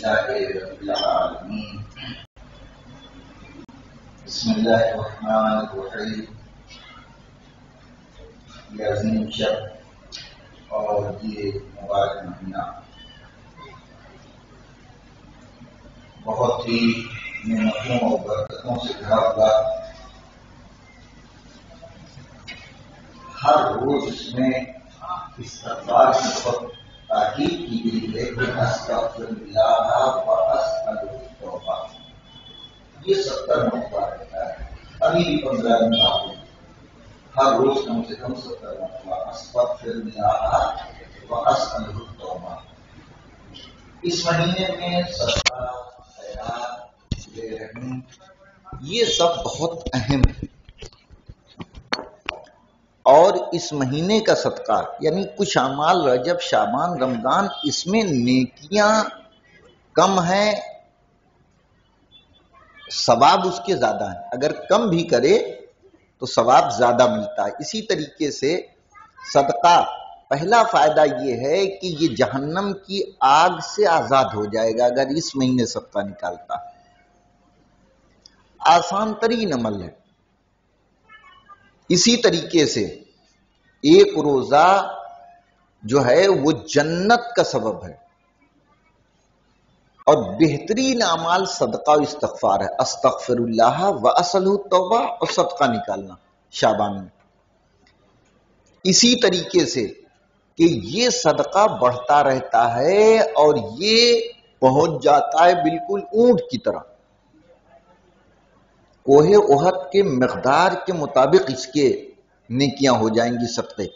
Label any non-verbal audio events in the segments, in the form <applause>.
رب العالمين بسم الله الرحمن یہ عظیم شب اور یہ مبارک مہینہ بہت ہی نعمتوں اور برکتوں سے بھرا ہوا ہر روز اس میں اس اخبار کی بہت تاکید کی گئی ہے کہ اللہ و یہ ستر مرتبہ رہتا ہے۔ ابھی بھی پندرہ دن ہر روز کم سے کم ستر مرتبہ استغفر اللہ و اسأل اس مہینے میں صدقہ خیرات یہ سب بہت اہم ہے اور اس مہینے کا صدقہ یعنی کچھ اعمال رجب شابان رمضان، اس میں نیکیاں کم ہیں، ثواب اس کے زیادہ ہیں۔ اگر کم بھی کرے تو ثواب زیادہ ملتا ہے۔ اسی طریقے سے صدقہ، پہلا فائدہ یہ ہے کہ یہ جہنم کی آگ سے آزاد ہو جائے گا اگر اس مہینے صدقہ نکالتا۔ آسان ترین عمل ہے۔ اسی طریقے سے ایک روزہ جو ہے وہ جنت کا سبب ہے۔ اور بہترین اعمال صدقہ و استغفار ہے۔ استغفر اللہ و اصل توبہ اور صدقہ نکالنا شابان میں۔ اسی طریقے سے کہ یہ صدقہ بڑھتا رہتا ہے اور یہ پہنچ جاتا ہے بالکل اونٹ کی طرح۔ کوہ احد کے مقدار کے مطابق اس کے نیکیاں ہو جائیں گی صدقے۔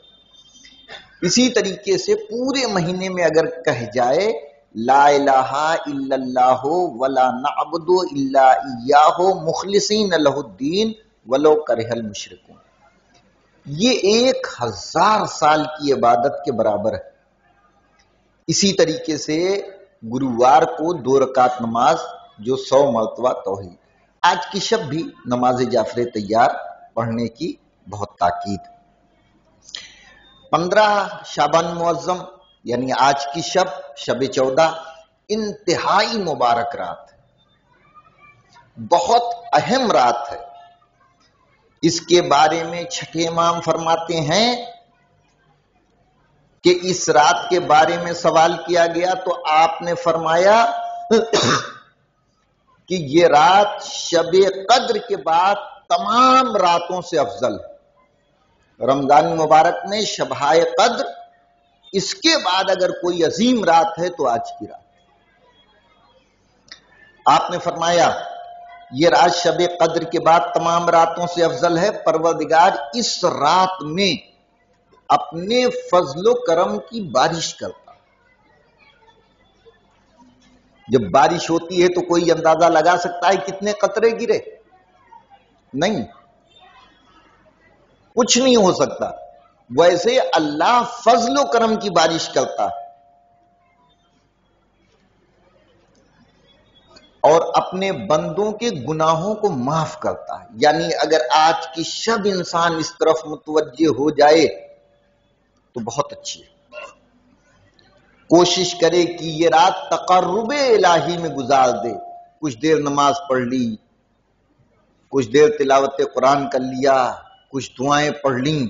اسی طریقے سے پورے مہینے میں اگر کہہ جائے، لا الہ الا اللہ ولا نعبد الا ایاہ مخلصین لہ الدین ولو کرہ المشرکون۔ یہ ایک ہزار سال کی عبادت کے برابر ہے۔ اسی طریقے سے گرووار کو دو رکعت نماز جو سو مرتبہ توحید۔ آج کی شب بھی نماز جعفر تیار پڑھنے کی بہت تاکید۔ پندرہ شابان معظم یعنی آج کی شب شب چودہ، انتہائی مبارک رات۔ بہت اہم رات ہے۔ اس کے بارے میں چھٹے امام فرماتے ہیں کہ اس رات کے بارے میں سوال کیا گیا تو آپ نے فرمایا کہ یہ رات شب قدر کے بعد تمام راتوں سے افضل ہے۔ رمضان مبارک میں شبہائے قدر، اس کے بعد اگر کوئی عظیم رات ہے تو آج کی رات۔ آپ نے فرمایا، یہ رات شب قدر کے بعد تمام راتوں سے افضل ہے۔ پروردگار اس رات میں اپنے فضل و کرم کی بارش کرتا جب بارش ہوتی ہے تو کوئی اندازہ لگا سکتا ہے کتنے قطرے گرے؟ نہیں۔ کچھ نہیں ہو سکتا۔ ویسے اللہ فضل و کرم کی بارش کرتا ہے۔ اور اپنے بندوں کے گناہوں کو معاف کرتا ہے۔ یعنی اگر آج کی شب انسان اس طرف متوجہ ہو جائے تو بہت اچھی ہے۔ کوشش کرے کہ یہ رات تقرب الہی میں گزار دے۔ کچھ دیر نماز پڑھ لی، کچھ دیر تلاوت قرآن کر لیا، کچھ دعائیں پڑھ لیں۔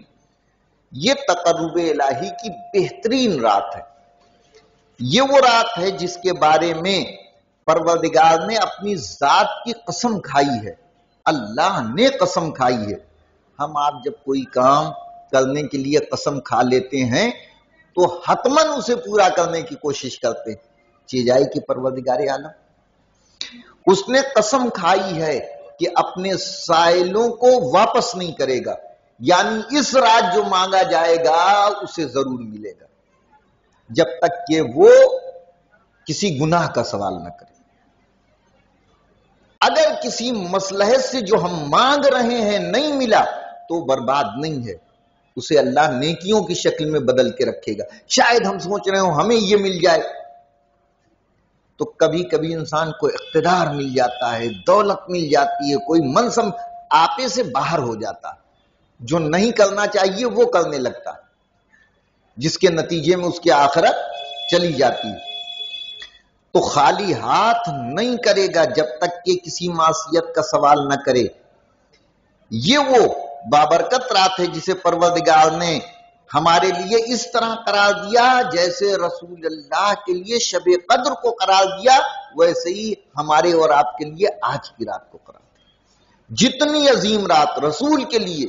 یہ تقرب الہی کی بہترین رات ہے۔ یہ وہ رات ہے جس کے بارے میں پروردگار نے اپنی ذات کی قسم کھائی ہے۔ اللہ نے قسم کھائی ہے۔ ہم آپ جب کوئی کام کرنے کے لیے قسم کھا لیتے ہیں تو حتمن اسے پورا کرنے کی کوشش کرتے چیزائی کی پروردگار عالم۔ اس نے قسم کھائی ہے کہ اپنے سائلوں کو واپس نہیں کرے گا۔ یعنی اس رات جو مانگا جائے گا، اسے ضرور ملے گا۔ جب تک کہ وہ کسی گناہ کا سوال نہ کرے۔ اگر کسی مسلحت سے جو ہم مانگ رہے ہیں نہیں ملا، تو برباد نہیں ہے۔ اسے اللہ نیکیوں کی شکل میں بدل کے رکھے گا۔ شاید ہم سوچ رہے ہوں ہمیں یہ مل جائے۔ تو کبھی کبھی انسان کو اقتدار مل جاتا ہے، دولت مل جاتی ہے، کوئی منصب آپے سے باہر ہو جاتا۔ جو نہیں کرنا چاہیے وہ کرنے لگتا۔ جس کے نتیجے میں اس کی آخرت چلی جاتی۔ تو خالی ہاتھ نہیں کرے گا جب تک کہ کسی معصیت کا سوال نہ کرے۔ یہ وہ بابرکت رات ہے جسے پروردگار نے ہمارے لیے اس طرح قرار دیا جیسے رسول اللہ کے لیے شب قدر کو قرار دیا، ویسے ہی ہمارے اور آپ کے لیے آج کی رات کو قرار دیا۔ جتنی عظیم رات رسول کے لیے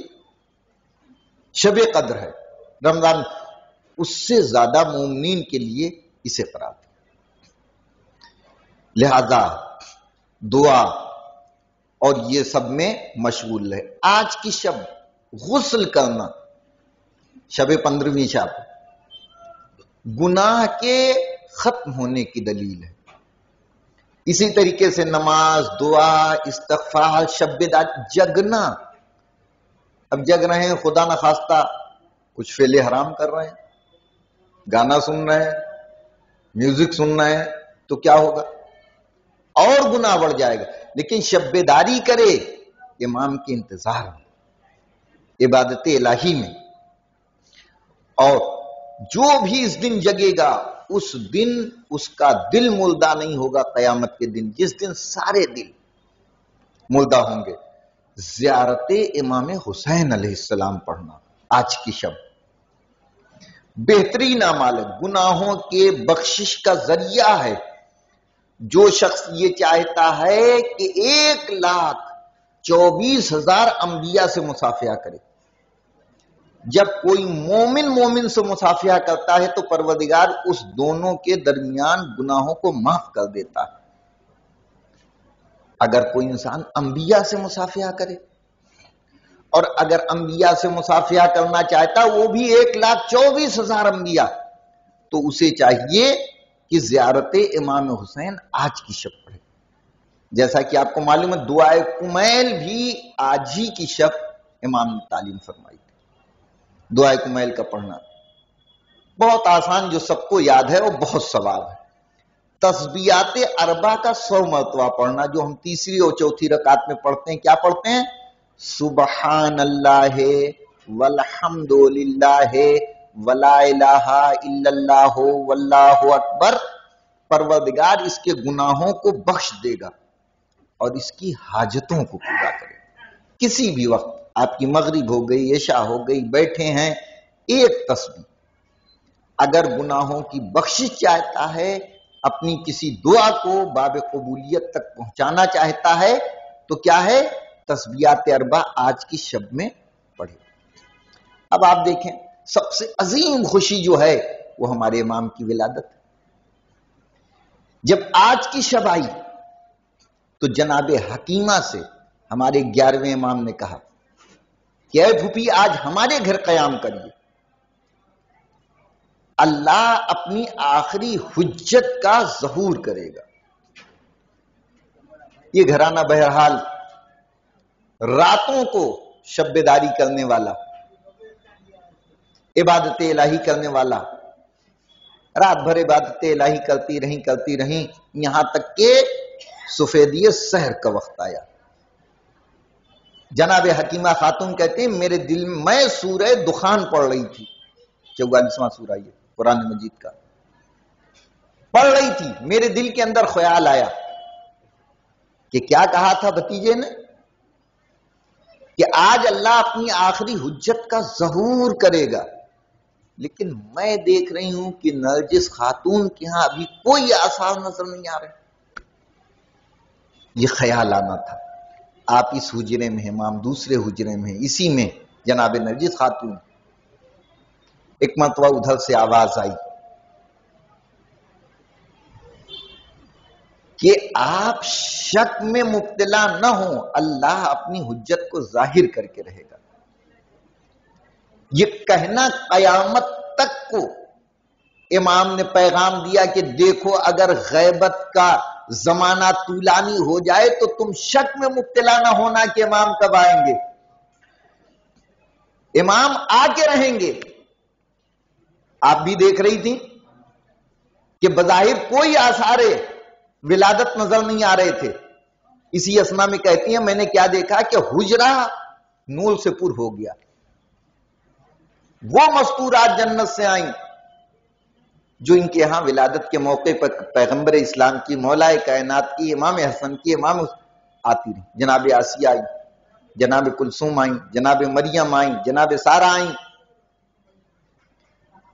شب قدر ہے، رمضان، اس سے زیادہ مومنین کے لیے اسے قرار دیا۔ لہذا دعا اور یہ سب میں مشغول ہے۔ آج کی شب غسل کرنا، شب پندرہویں شب، گناہ کے ختم ہونے کی دلیل ہے۔ اسی طریقے سے نماز، دعا، استغفار، شب جگنا۔ اب جگ رہے ہیں، خدا نہ خواستہ کچھ فیلے حرام کر رہے ہیں، گانا سن رہے ہیں، میوزک سن رہے ہیں، تو کیا ہوگا؟ اور گناہ بڑھ جائے گا۔ لیکن شب داری کرے امام کے انتظار میں، عبادت الہی میں۔ اور جو بھی اس دن جگے گا، اس دن اس کا دل ملدہ نہیں ہوگا قیامت کے دن، جس دن سارے دل ملدہ ہوں گے۔ زیارت امام حسین علیہ السلام پڑھنا آج کی شب۔ بہترین عمال گناہوں کے بخشش کا ذریعہ ہے۔ جو شخص یہ چاہتا ہے کہ ایک لاکھ چوبیس ہزار انبیاء سے مسافیہ کرے۔ جب کوئی مومن مومن سے مسافیہ کرتا ہے تو پروردگار اس دونوں کے درمیان گناہوں کو معاف کر دیتا ہے۔ اگر کوئی انسان انبیاء سے مسافیہ کرے اور اگر انبیاء سے مسافیہ کرنا چاہتا وہ بھی ایک لاکھ چوبیس ہزار انبیاء تو اسے چاہیے کہ زیارت امام حسین آج کی شب پڑھے۔ جیسا کہ آپ کو معلوم ہے دعائے کمیل بھی آج ہی کی شب امام تعلیم فرمائی تھی۔ دعائے کمیل کا پڑھنا بہت آسان، جو سب کو یاد ہے، وہ بہت ثواب ہے۔ تسبیات اربا کا سو مرتبہ پڑھنا، جو ہم تیسری اور چوتھی رکعت میں پڑھتے ہیں، کیا پڑھتے ہیں؟ سبحان اللہ والحمد للہ ولا الہ الا اللہ واللہ اکبر پروردگار اس کے گناہوں کو بخش دے گا اور اس کی حاجتوں کو پورا کرے۔ کسی بھی وقت آپ کی مغرب ہو گئی، عشاء ہو گئی، بیٹھے ہیں، ایک تصویر اگر گناہوں کی بخشش چاہتا ہے، اپنی کسی دعا کو باب قبولیت تک پہنچانا چاہتا ہے، تو کیا ہے؟ تسبیات اربا آج کی شب میں پڑھے۔ اب آپ دیکھیں۔ سب سے عظیم خوشی جو ہے وہ ہمارے امام کی ولادت جب آج کی شب آئی تو جناب حکیمہ سے ہمارے گیارہویں امام نے کہا کہ اے بھوپی، آج ہمارے گھر قیام کریے۔ اللہ اپنی آخری حجت کا ظہور کرے گا۔ یہ گھرانہ بہرحال راتوں کو شبداری کرنے والا عبادت الہی کرنے والا۔ رات بھر عبادت الہی کرتی رہیں کرتی رہیں، یہاں تک کہ سفیدی سحر کا وقت آیا۔ جناب حکیمہ خاتون کہتے ہیں، میرے دل میں سورہ دخان پڑھ رہی تھی۔ چوالیسواں سورہ یہ، قرآن مجید کا۔ پڑھ رہی تھی، میرے دل کے اندر خیال آیا کہ کیا کہا تھا بھتیجے نے؟ کہ آج اللہ اپنی آخری حجت کا ظہور کرے گا۔ لیکن میں دیکھ رہی ہوں کہ نرجس خاتون کے ہاں ابھی کوئی آثار نظر نہیں آ رہے۔ یہ خیال آنا تھا۔ آپ اس حجرے میں امام دوسرے حجرے میں اسی میں جناب نرجس خاتون۔ ایک مرتبہ ادھر سے آواز آئی کہ آپ شک میں مبتلا نہ ہوں، اللہ اپنی حجت کو ظاہر کر کے رہے گا۔ یہ کہنا قیامت تک کو امام نے پیغام دیا کہ دیکھو اگر غیبت کا زمانہ طولانی ہو جائے تو تم شک میں مبتلا نہ ہونا کہ امام کب آئیں گے۔ امام آ کے رہیں گے۔ آپ بھی دیکھ رہی تھی کہ بظاہر کوئی آثار ولادت نظر نہیں آ رہے تھے۔ اسی اسما میں کہتی ہیں، میں نے کیا دیکھا کہ حجرہ نول سے پر ہو گیا۔ وہ مستورات جنت سے آئیں جو ان کے یہاں ولادت کے موقع پر پیغمبر اسلام کی مولا کائنات کی، امام حسن کی، امام آتی رہی۔ جناب آسیہ آئی جناب کلسوم آئیں، جناب مریم آئیں، جناب سارا آئیں۔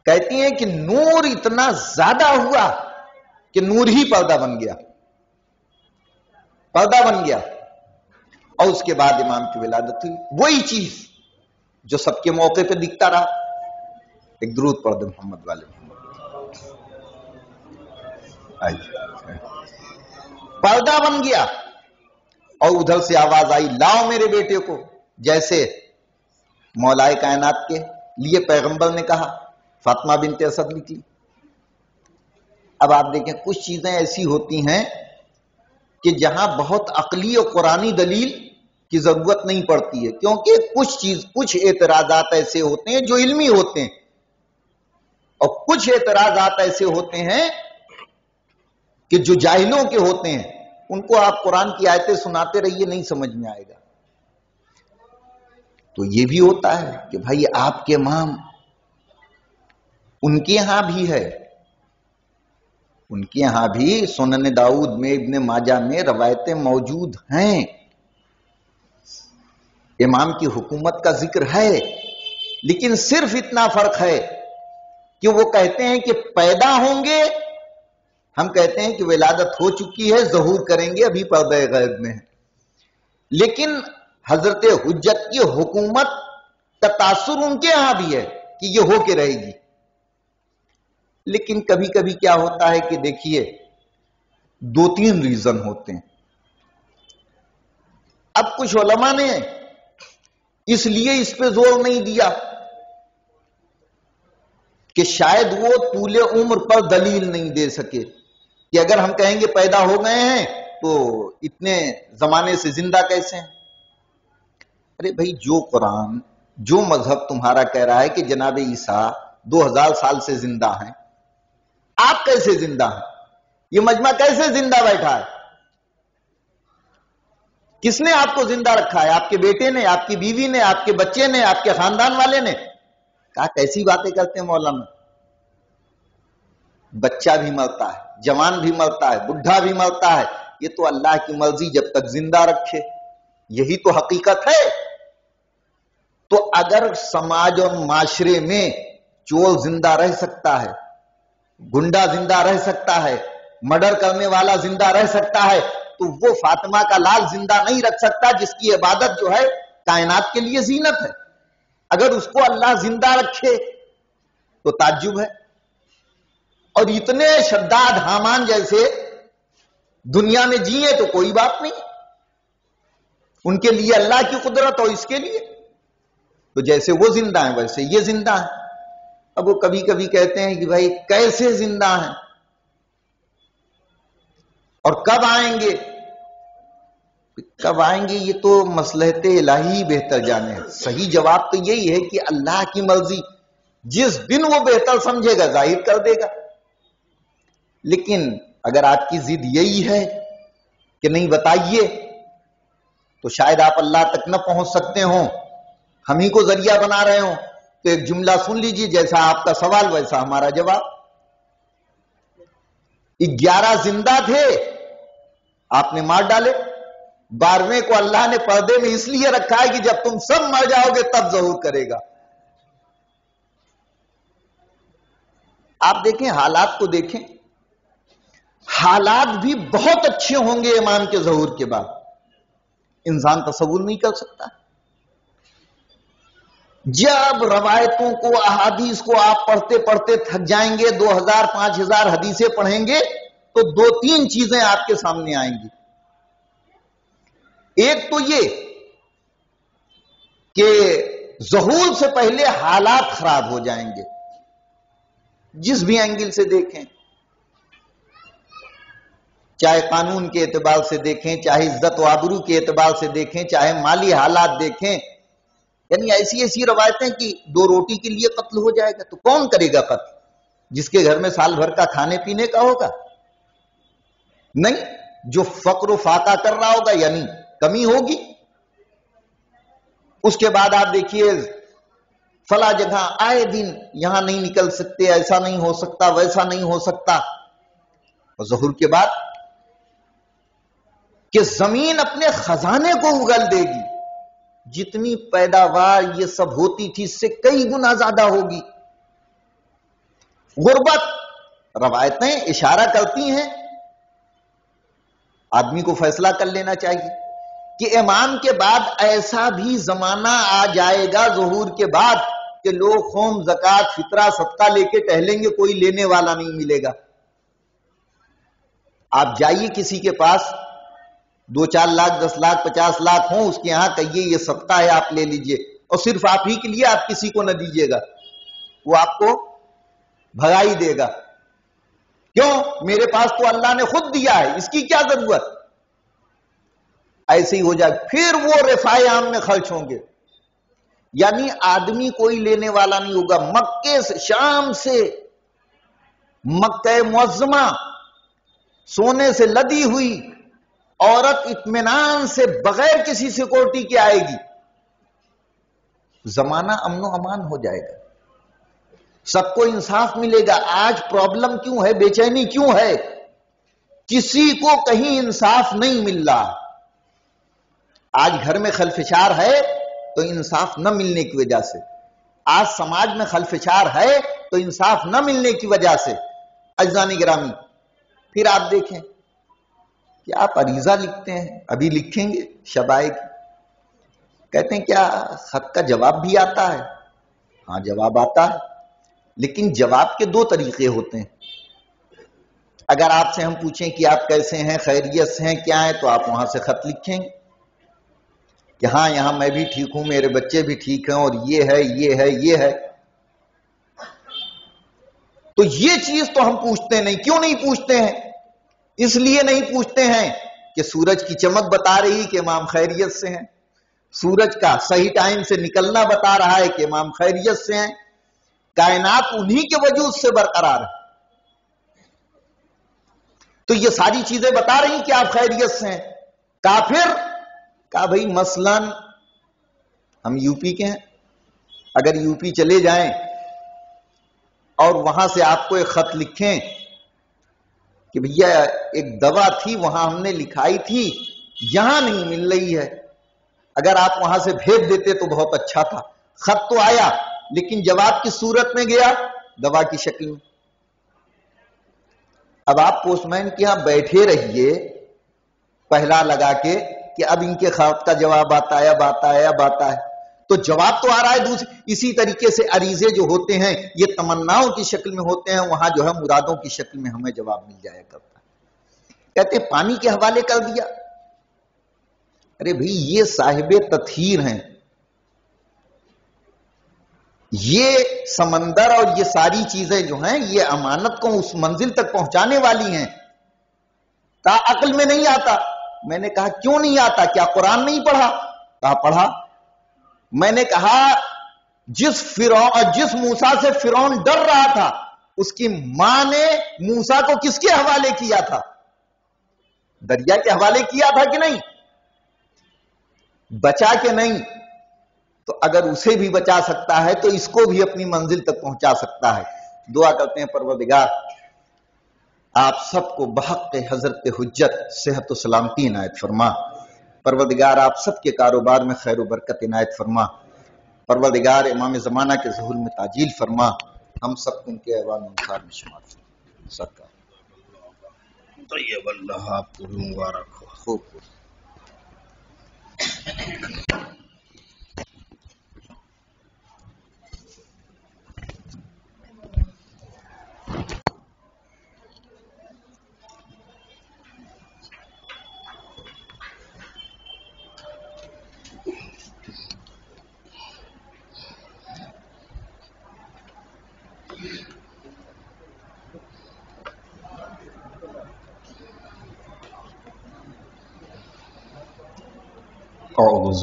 کہتی ہیں کہ نور اتنا زیادہ ہوا کہ نور ہی پردہ بن گیا۔ پردہ بن گیا۔ اور اس کے بعد امام کی ولادت ہوئی۔ وہی چیز جو سب کے موقع پہ دکھتا رہا۔ ایک درود پڑھ دے محمد والے۔ محمد پردہ بن گیا۔ اور ادھر سے آواز آئی، لاؤ میرے بیٹے کو۔ جیسے مولائے کائنات کے لیے پیغمبر نے کہا، فاطمہ بنت اسد نکلی۔ اب آپ دیکھیں، کچھ چیزیں ایسی ہوتی ہیں کہ جہاں بہت عقلی اور قرآنی دلیل کی ضرورت نہیں پڑتی ہے۔ کیونکہ کچھ چیز، کچھ اعتراضات ایسے ہوتے ہیں جو علمی ہوتے ہیں۔ اور کچھ اعتراضات ایسے ہوتے ہیں کہ جو جاہلوں کے ہوتے ہیں، ان کو آپ قرآن کی آیتیں سناتے رہیے، نہیں سمجھ میں آئے گا۔ تو یہ بھی ہوتا ہے کہ بھائی آپ کے مام ان کے ہاں بھی ہے۔ ان کے ہاں بھی سنن داؤد میں، ابن ماجہ میں روایتیں موجود ہیں۔ امام کی حکومت کا ذکر ہے، لیکن صرف اتنا فرق ہے کہ وہ کہتے ہیں کہ پیدا ہوں گے، ہم کہتے ہیں کہ ولادت ہو چکی ہے، ظہور کریں گے، ابھی پردہ غیب میں ہے۔ لیکن حضرت حجت کی حکومت کا تاثر ان کے ہاں بھی ہے کہ یہ ہو کے رہے گی۔ لیکن کبھی کبھی کیا ہوتا ہے کہ دیکھیے، دو تین ریزن ہوتے ہیں۔ اب کچھ علماء نے اس لیے اس پہ زور نہیں دیا کہ شاید وہ طول عمر پر دلیل نہیں دے سکے کہ اگر ہم کہیں گے پیدا ہو گئے ہیں تو اتنے زمانے سے زندہ کیسے ہیں؟ ارے بھائی، جو قرآن، جو مذہب تمہارا کہہ رہا ہے کہ جناب عیسیٰ دو ہزار سال سے زندہ ہیں، آپ کیسے زندہ ہیں؟ یہ مجمع کیسے زندہ بیٹھا ہے؟ کس نے آپ کو زندہ رکھا ہے؟ آپ کے بیٹے نے، آپ کی بیوی نے، آپ کے بچے نے، آپ کے خاندان والے نے؟ کہا کیسی باتیں کرتے ہیں مولانا؟ بچہ بھی مرتا ہے، جوان بھی مرتا ہے، بڈھا بھی مرتا ہے۔ یہ تو اللہ کی مرضی، جب تک زندہ رکھے۔ یہی تو حقیقت ہے۔ تو اگر سماج اور معاشرے میں چول زندہ رہ سکتا ہے، گنڈا زندہ رہ سکتا ہے مرڈر کرنے والا زندہ رہ سکتا ہے تو وہ فاطمہ کا لال زندہ نہیں رکھ سکتا جس کی عبادت جو ہے کائنات کے لیے زینت ہے۔ اگر اس کو اللہ زندہ رکھے تو تعجب ہے۔ اور اتنے شداد حامان جیسے دنیا میں جیے تو کوئی بات نہیں۔ ان کے لیے اللہ کی قدرت اور اس کے لیے۔ تو جیسے وہ زندہ ہیں، ویسے یہ زندہ ہیں۔ اب وہ کبھی کبھی کہتے ہیں کہ بھائی کیسے زندہ ہیں؟ اور کب آئیں گے؟ کب آئیں گے یہ تو مسلحت الہی بہتر جانے صحیح جواب تو یہی ہے کہ اللہ کی مرضی جس دن وہ بہتر سمجھے گا، ظاہر کر دے گا۔ لیکن اگر آپ کی ضد یہی ہے کہ نہیں بتائیے، تو شاید آپ اللہ تک نہ پہنچ سکتے ہوں۔ ہم ہی کو ذریعہ بنا رہے ہوں تو ایک جملہ سن لیجیے جیسا آپ کا سوال، ویسا ہمارا جواب۔ گیارہ زندہ تھے، آپ نے مار ڈالے۔ بارہویں کو اللہ نے پردے میں اس لیے رکھا ہے کہ جب تم سب مر جاؤ گے تب ضرور کرے گا۔ آپ دیکھیں، حالات کو دیکھیں۔ حالات بھی بہت اچھے ہوں گے امام کے ظہور کے بعد۔ انسان تصور نہیں کر سکتا۔ جب روایتوں کو، احادیث کو آپ پڑھتے پڑھتے تھک جائیں گے، دو ہزار، پانچ ہزار حدیثیں پڑھیں گے، تو دو تین چیزیں آپ کے سامنے آئیں گی۔ ایک تو یہ کہ ظہور سے پہلے حالات خراب ہو جائیں گے۔ جس بھی اینگل سے دیکھیں، چاہے قانون کے اعتبار سے دیکھیں، چاہے عزت و آبرو کے اعتبار سے دیکھیں، چاہے مالی حالات دیکھیں یعنی ایسی ایسی روایتیں کہ دو روٹی کے لیے قتل ہو جائے گا تو کون کرے گا قتل؟ جس کے گھر میں سال بھر کا کھانے پینے کا ہوگا۔ نہیں، جو فقر و فاقہ کر رہا ہوگا یعنی کمی ہوگی؟ اس کے بعد آپ دیکھیے فلا جگہ آئے دن یہاں نہیں نکل سکتے، ایسا نہیں ہو سکتا، ویسا نہیں ہو سکتا۔ اور ظہور کے بعد کہ زمین اپنے خزانے کو اگل دے گی۔ جتنی پیداوار یہ سب ہوتی تھی، اس سے کئی گنا زیادہ ہوگی۔ غربت، روایتیں اشارہ کرتی ہیں، آدمی کو فیصلہ کر لینا چاہیے۔ کہ امام کے بعد ایسا بھی زمانہ آ جائے گا ظہور کے بعد کہ لوگ خوم زکات فطرہ، صدقہ لے کے ٹہلیں گے، کوئی لینے والا نہیں ملے گا۔ آپ جائیے کسی کے پاس، دو چار لاکھ، دس لاکھ، پچاس لاکھ ہوں، اس کے یہاں کہیے یہ سبتا ہے، آپ لے لیجیے۔ اور صرف آپ ہی کے لیے آپ کسی کو نہ دیجیے گا۔ وہ آپ کو بھگائی دے گا۔ کیوں؟ میرے پاس تو اللہ نے خود دیا ہے، اس کی کیا ضرورت؟ ایسے ہی ہو جائے، پھر وہ رفائے عام میں خرچ ہوں گے۔ یعنی آدمی کوئی لینے والا نہیں ہوگا۔ مکے سے، شام سے، مکہ معظمہ، سونے سے لدی ہوئی عورت اطمینان سے بغیر کسی سیکورٹی کے آئے گی۔ زمانہ امن و امان ہو جائے گا۔ سب کو انصاف ملے گا۔ آج پرابلم کیوں ہے؟ بے چینی کیوں ہے؟ کسی کو کہیں انصاف نہیں مل رہا۔ آج گھر میں خلفشار ہے تو انصاف نہ ملنے کی وجہ سے۔ آج سماج میں خلفشار ہے تو انصاف نہ ملنے کی وجہ سے۔ اجزانی گرامی پھر آپ دیکھیں کہ آپ عریضہ لکھتے ہیں، ابھی لکھیں گے شبائے کی۔ کہتے ہیں، کیا خط کا جواب بھی آتا ہے؟ ہاں جواب آتا ہے۔ لیکن جواب کے دو طریقے ہوتے ہیں۔ اگر آپ سے ہم پوچھیں کہ آپ کیسے ہیں، خیریت سے ہیں، کیا ہیں، تو آپ وہاں سے خط لکھیں گے۔ کہ ہاں یہاں میں بھی ٹھیک ہوں، میرے بچے بھی ٹھیک ہیں اور یہ ہے یہ ہے یہ ہے۔ تو یہ چیز تو ہم پوچھتے نہیں، کیوں نہیں پوچھتے ہیں؟ اس لیے نہیں پوچھتے ہیں کہ سورج کی چمک بتا رہی کہ امام خیریت سے ہیں۔ سورج کا صحیح ٹائم سے نکلنا بتا رہا ہے کہ امام خیریت سے ہیں۔ کائنات انہی کے وجود سے برقرار ہے۔ تو یہ ساری چیزیں بتا رہی کہ آپ خیریت سے ہیں۔ کافر کہا بھائی مثلا ہم یو پی کے ہیں۔ اگر یو پی چلے جائیں اور وہاں سے آپ کو ایک خط لکھیں کہ بھیا ایک دوا تھی، وہاں ہم نے لکھائی تھی، یہاں نہیں مل رہی ہے۔ اگر آپ وہاں سے بھیج دیتے تو بہت اچھا تھا۔ خط تو آیا، لیکن جواب کس صورت میں گیا، دوا کی شکل۔ میں اب آپ پوسٹ مین کے یہاں بیٹھے رہیے، پہلا لگا کے کہ اب ان کے خط کا جواب آتا ہے، اب آتا ہے، اب آتا ہے۔ تو جواب تو آ رہا ہے دوسری اسی طریقے سے عریضے جو ہوتے ہیں، یہ تمناؤں کی شکل میں ہوتے ہیں، وہاں جو ہے مرادوں کی شکل میں ہمیں جواب مل جایا کرتا ہے۔ کہتے ہیں، پانی کے حوالے کر دیا۔ ارے بھائی، یہ صاحب تطہیر ہیں۔ یہ سمندر اور یہ ساری چیزیں جو ہیں، یہ امانت کو اس منزل تک پہنچانے والی ہیں۔ تا عقل میں نہیں آتا۔ میں نے کہا، کیوں نہیں آتا؟ کیا قرآن نہیں پڑھا؟ کہا، پڑھا. میں نے کہا، جس فرون جس موسا سے فرون ڈر رہا تھا، اس کی ماں نے موسا کو کس کے حوالے کیا تھا؟ دریا کے حوالے کیا تھا کہ نہیں؟ بچا کے نہیں؟ تو اگر اسے بھی بچا سکتا ہے، تو اس کو بھی اپنی منزل تک پہنچا سکتا ہے۔ دعا کرتے ہیں پروردگار۔ آپ سب کو بحق حضرت حجت صحت و سلامتی عنایت فرما۔ پروردگار، آپ سب کے کاروبار میں خیر و برکت عنایت فرما۔ پروردگار، امام زمانہ کے ظہور میں تاجیل فرما۔ ہم سب کو ان کے ایوان انصار میں شمار سکا طیب اللہ آپ کو مبارک ہو خوب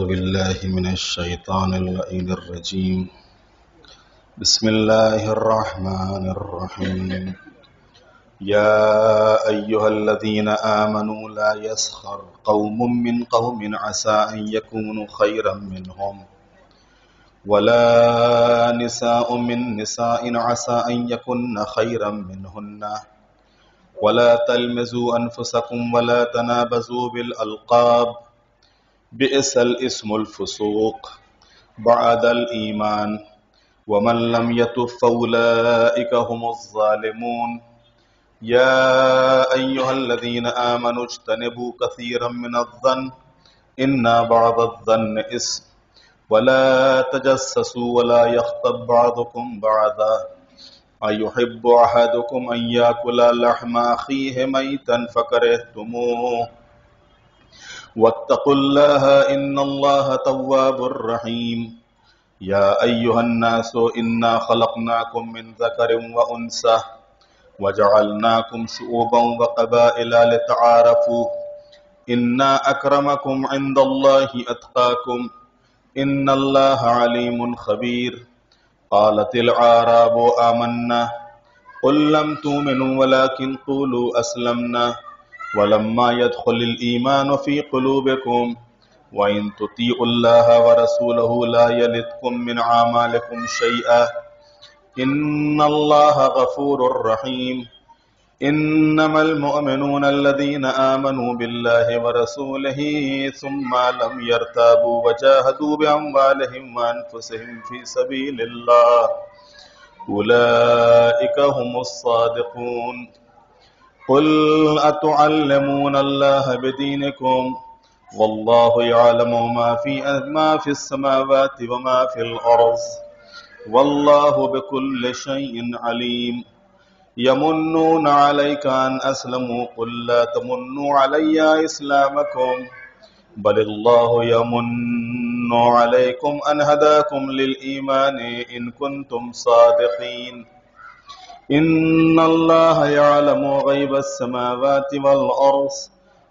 بالله من الشيطان اللعين الرجيم. بسم الله الرحمن الرحيم. يا أيها الذين آمنوا لا يسخر قوم من قوم عسى أن يكونوا خيرا منهم ولا نساء من نساء عسى أن يكن خيرا منهن. ولا تلمزوا أنفسكم ولا تنابزوا بالألقاب. بئس الاسم الفسوق بعد الإيمان ومن لم يتف فأولئك هم الظالمون. يا أيها الذين آمنوا اجتنبوا كثيرا من الظن إن بعض الظن اسم ولا تجسسوا ولا يخطب بعضكم بعضا. أيحب أحدكم أن يأكل لحم أخيه ميتا فكرهتموه. واتقوا الله إن الله تواب رحيم. يا أيها الناس، إنا خلقناكم من ذكر وأنثى وجعلناكم شعوبا وقبائل لتعارفوا. إنا أكرمكم عند الله أتقاكم. إن الله عليم خبير. قالت العرب آمنا. قل لم تؤمنوا ولكن قولوا أسلمنا. ولما يدخل الإيمان في قلوبكم، وإن تطيعوا الله ورسوله لا يلدكم من عامالكم شيئا. إن الله غفور رحيم. إنما المؤمنون الذين آمنوا بالله ورسوله ثم لم يرتابوا وجاهدوا بأموالهم وأنفسهم في سبيل الله. أولئك هم الصادقون. قل أتعلمون الله بدينكم؟ والله يعلم ما في ما في السماوات وما في الأرض. والله بكل شيء عليم. يمنون عليك أن أسلموا. قل لا تمنوا علي إسلامكم. بل الله يمن عليكم أن هداكم للإيمان إن كنتم صادقين. إن الله يعلم غيب السماوات والأرض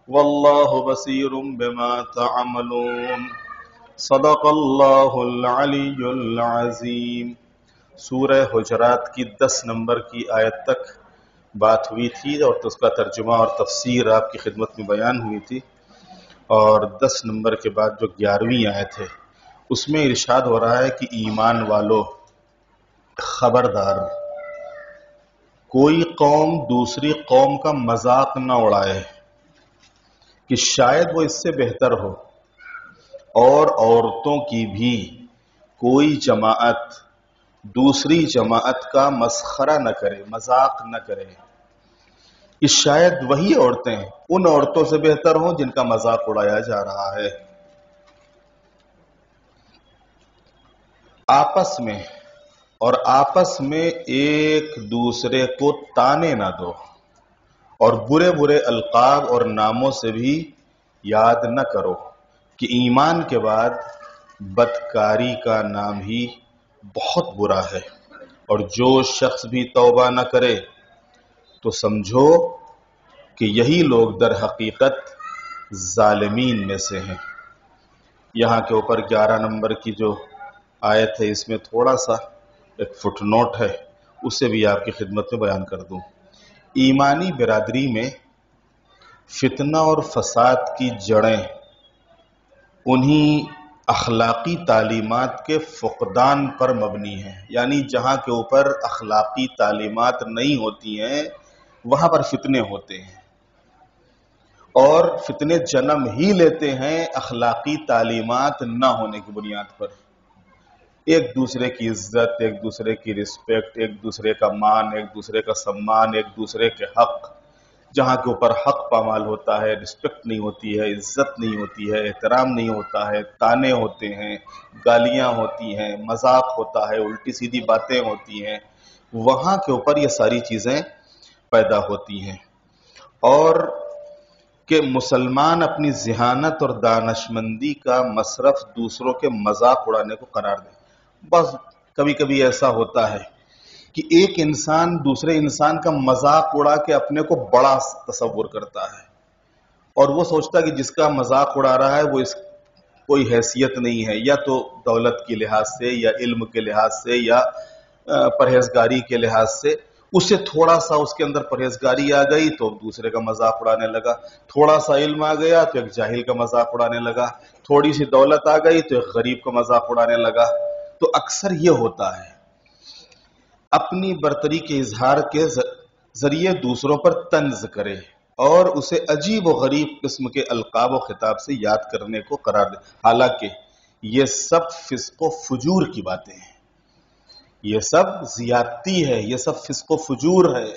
والله بصير بما تعملون. صدق اللہ العلی العظیم سورہ حجرات کی دس نمبر کی آیت تک بات ہوئی تھی اور تو اس کا ترجمہ اور تفسیر آپ کی خدمت میں بیان ہوئی تھی اور دس نمبر کے بعد جو گیارہویں آیت ہے، اس میں ارشاد ہو رہا ہے کہ ایمان والو، خبردار کوئی قوم دوسری قوم کا مذاق نہ اڑائے کہ شاید وہ اس سے بہتر ہو۔ اور عورتوں کی بھی کوئی جماعت دوسری جماعت کا مسخرہ نہ کرے، مذاق نہ کرے۔ کہ شاید وہی عورتیں ان عورتوں سے بہتر ہوں جن کا مذاق اڑایا جا رہا ہے۔ آپس میں اور آپس میں ایک دوسرے کو تانے نہ دو اور برے برے القاب اور ناموں سے بھی یاد نہ کرو کہ ایمان کے بعد بدکاری کا نام ہی بہت برا ہے اور جو شخص بھی توبہ نہ کرے تو سمجھو کہ یہی لوگ در حقیقت ظالمین میں سے ہیں۔ یہاں کے اوپر گیارہ نمبر کی جو آیت ہے اس میں تھوڑا سا ایک فٹ نوٹ ہے، اسے بھی آپ کی خدمت میں بیان کر دوں۔ ایمانی برادری میں فتنہ اور فساد کی جڑیں، انہی اخلاقی تعلیمات کے فقدان پر مبنی ہے یعنی جہاں کے اوپر اخلاقی تعلیمات نہیں ہوتی ہیں، وہاں پر فتنے ہوتے ہیں۔ اور فتنے جنم ہی لیتے ہیں اخلاقی تعلیمات نہ ہونے کی بنیاد پر۔ ایک دوسرے کی عزت، ایک دوسرے کی رسپیکٹ ایک دوسرے کا مان، ایک دوسرے کا سمان، ایک دوسرے کے حق۔ جہاں کے اوپر حق پامال ہوتا ہے رسپیکٹ نہیں ہوتی ہے، عزت نہیں ہوتی ہے، احترام نہیں ہوتا ہے، تانے ہوتے ہیں، گالیاں ہوتی ہیں، مذاق ہوتا ہے، الٹی سیدھی باتیں ہوتی ہیں۔ وہاں کے اوپر یہ ساری چیزیں پیدا ہوتی ہیں۔ اور کہ مسلمان اپنی ذہانت اور دانشمندی کا مصرف دوسروں کے مذاق اڑانے کو قرار دے۔ بس کبھی کبھی ایسا ہوتا ہے کہ ایک انسان دوسرے انسان کا مذاق اڑا کے اپنے کو بڑا تصور کرتا ہے اور وہ سوچتا کہ جس کا مذاق اڑا رہا ہے وہ اس کوئی حیثیت نہیں ہے، یا تو دولت کے لحاظ سے، یا علم کے لحاظ سے، یا پرہیزگاری کے لحاظ سے۔ اس سے تھوڑا سا اس کے اندر پرہیزگاری آ گئی تو دوسرے کا مذاق اڑانے لگا۔ تھوڑا سا علم آ گیا تو ایک جاہل کا مذاق اڑانے لگا۔ تھوڑی سی دولت آ گئی تو ایک غریب کا مذاق اڑانے لگا۔ تو اکثر یہ ہوتا ہے۔ اپنی برتری کے اظہار کے ذریعے دوسروں پر تنز کرے اور اسے عجیب و غریب قسم کے القاب و خطاب سے یاد کرنے کو قرار دے۔ حالانکہ یہ سب فسق و فجور کی باتیں ہیں۔ یہ سب زیادتی ہے، یہ سب فسق و فجور ہے۔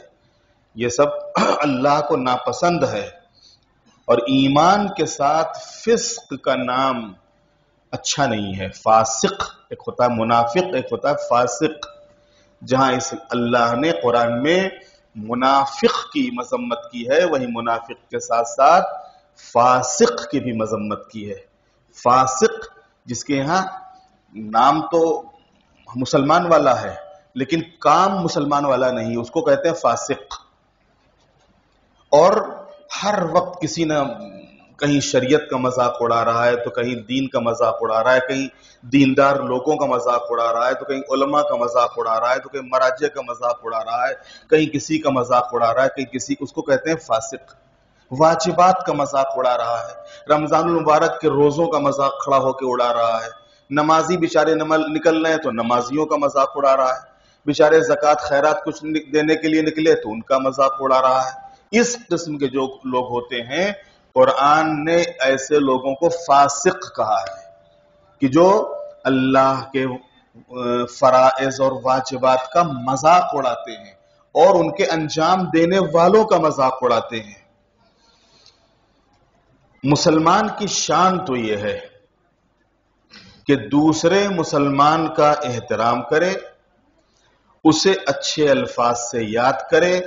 یہ سب <clears throat> اللہ کو ناپسند ہے۔ اور ایمان کے ساتھ فسق کا نام اچھا نہیں ہے۔ فاسق، ایک ہوتا ہے منافق، ایک ہوتا ہے فاسق۔ جہاں اس اللہ نے قرآن میں منافق کی مذمت کی ہے، وہی منافق کے ساتھ ساتھ فاسق کی بھی مذمت کی ہے۔ فاسق، جس کے یہاں نام تو مسلمان والا ہے، لیکن کام مسلمان والا نہیں، اس کو کہتے ہیں فاسق۔ اور ہر وقت کسی نہ کہیں شریعت کا مذاق اڑا رہا ہے تو کہیں دین کا مذاق اڑا رہا ہے کہیں دیندار لوگوں کا مذاق اڑا رہا ہے تو کہیں علماء کا مذاق اڑا رہا ہے تو کہیں مراجع کا مذاق اڑا رہا ہے کہیں کسی کا مذاق اڑا رہا ہے کہیں کسی اس کو کہتے ہیں فاسق واجبات کا مذاق اڑا رہا ہے رمضان المبارک کے روزوں کا مذاق کھڑا ہو کے اڑا رہا ہے نمازی بےچارے نکل رہے ہیں تو نمازیوں کا مذاق اڑا رہا ہے بےچارے زکوٰۃ خیرات کچھ دینے کے لیے نکلے تو ان کا مذاق اڑا رہا ہے اس قسم کے جو لوگ ہوتے ہیں قرآن نے ایسے لوگوں کو فاسق کہا ہے کہ جو اللہ کے فرائض اور واجبات کا مذاق اڑاتے ہیں اور ان کے انجام دینے والوں کا مذاق اڑاتے ہیں۔ مسلمان کی شان تو یہ ہے کہ دوسرے مسلمان کا احترام کرے، اسے اچھے الفاظ سے یاد کرے